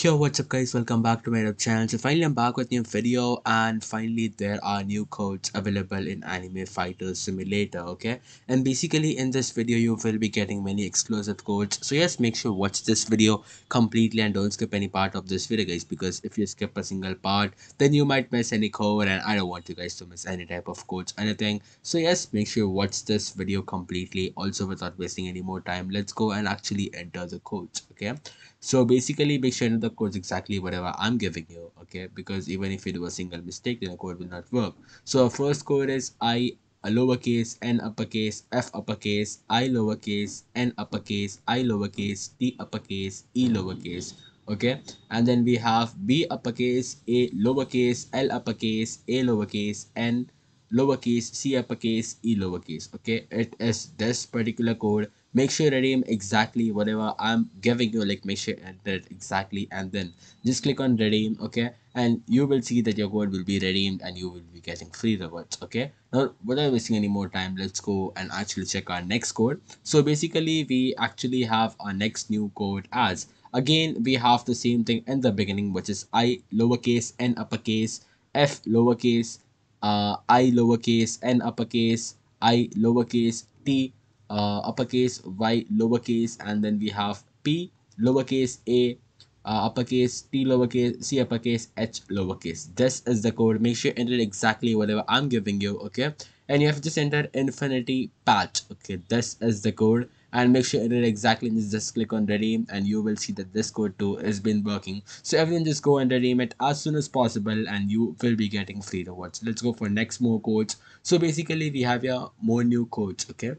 Yo, what's up guys? Welcome back to my YouTube channel. So finally I'm back with new video and finally there are new codes available in Anime Fighter Simulator, okay? And basically in this video you will be getting many exclusive codes. So yes, make sure watch this video completely and don't skip any part of this video guys because if you skip a single part then you might miss any code and I don't want you guys to miss any type of codes anything. So yes, make sure watch this video completely also without wasting any more time. Let's go and actually enter the codes, okay? so basically make sure the codes exactly whatever i'm giving you okay? Because even if you do a single mistake then the code will not work. So first code is i a lowercase n uppercase f uppercase i lowercase n uppercase i lowercase t uppercase e lowercase okay? And then we have b uppercase a lowercase l uppercase a lowercase n lowercase c uppercase e lowercase okay? It is this particular code make sure you redeem exactly whatever i'm giving you like make sure it exactly and then just click on redeem okay? And you will see that your code will be redeemed and you will be getting free rewards okay? Now without wasting any more time let's go and actually check our next code. So basically we actually have our next new code as again we have the same thing in the beginning which is i lowercase n uppercase f lowercase uh, I lowercase, n uppercase, I lowercase, t uh, uppercase, y lowercase, and then we have p lowercase, a uh, uppercase, t lowercase, c uppercase, h lowercase. This is the code. Make sure enter exactly whatever I'm giving you, okay? And you have to just enter infinity patch, okay? This is the code and make sure enter exactly just click on redeem and you will see that this code too has been working so everyone just go and redeem it as soon as possible and you will be getting free rewards let's go for next more codes so basically we have here more new codes okay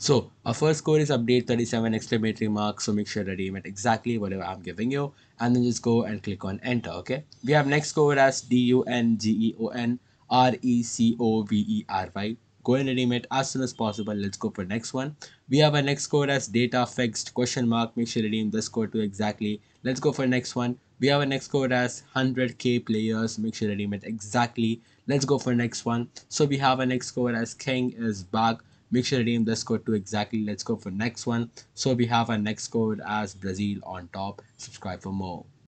so our first code is update 37 exclamatory mark. So make sure to redeem it exactly whatever i'm giving you. And then just go and click on enter okay? We have next code as d-u-n-g-e-o-n r-e-c-o-v-e-r-y go and redeem it as soon as possible. Let's go for next one. We have a next code as data fixed question mark. Make sure to redeem this code to exactly. Let's go for next one. We have a next code as 100k players. Make sure to redeem it exactly. Let's go for next one. So we have a next code as king is back make sure to redeem this code to exactly let's go for next one. So we have our next code as brazil on top. Subscribe for more